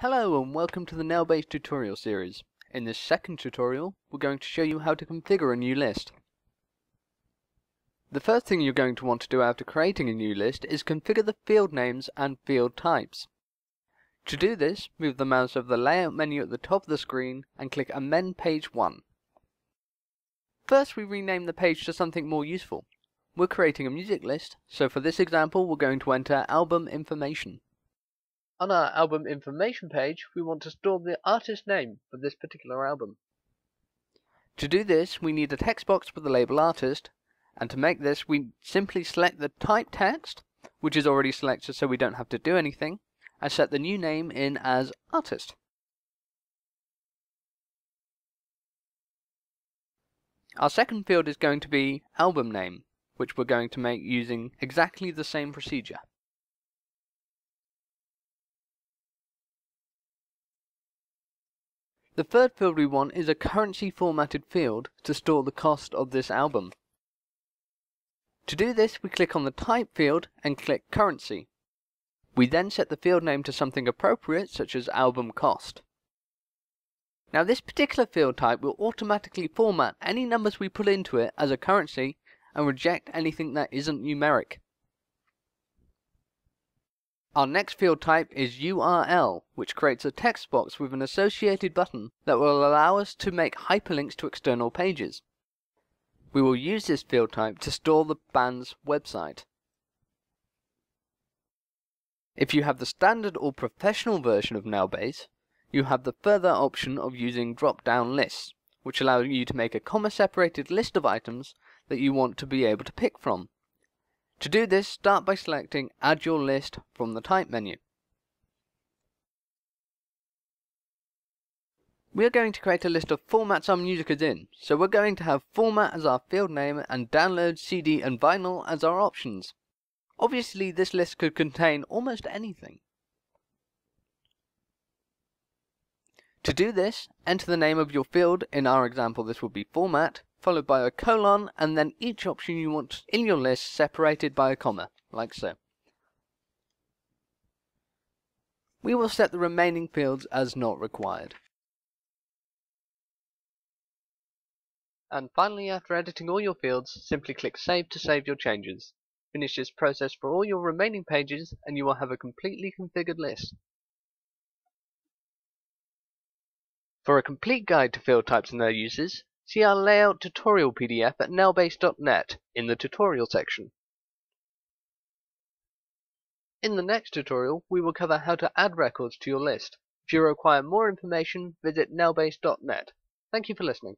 Hello and welcome to the NeLBase tutorial series. In this second tutorial, we're going to show you how to configure a new list. The first thing you're going to want to do after creating a new list is configure the field names and field types. To do this, move the mouse over the layout menu at the top of the screen and click Amend Page 1. First we rename the page to something more useful. We're creating a music list, so for this example we're going to enter album information. On our album information page, we want to store the artist name for this particular album. To do this, we need a text box with the label artist, and to make this, we simply select the type text, which is already selected so we don't have to do anything, and set the new name in as artist. Our second field is going to be album name, which we're going to make using exactly the same procedure. The third field we want is a currency formatted field to store the cost of this album. To do this, we click on the type field and click currency. We then set the field name to something appropriate, such as album cost. Now this particular field type will automatically format any numbers we put into it as a currency and reject anything that isn't numeric. Our next field type is URL, which creates a text box with an associated button that will allow us to make hyperlinks to external pages. We will use this field type to store the band's website. If you have the standard or professional version of NeLBase, you have the further option of using drop-down lists, which allow you to make a comma-separated list of items that you want to be able to pick from. To do this, start by selecting Add your list from the Type menu. We are going to create a list of formats our music is in, so we're going to have format as our field name and download, CD and vinyl as our options. Obviously this list could contain almost anything. To do this, enter the name of your field, in our example this will be format, followed by a colon, and then each option you want in your list separated by a comma, like so. We will set the remaining fields as not required. And finally, after editing all your fields, simply click Save to save your changes. Finish this process for all your remaining pages and you will have a completely configured list. For a complete guide to field types and their uses, See our layout tutorial PDF at NeLBase.net in the tutorial section. In the next tutorial, we will cover how to add records to your list. If you require more information, visit NeLBase.net. Thank you for listening.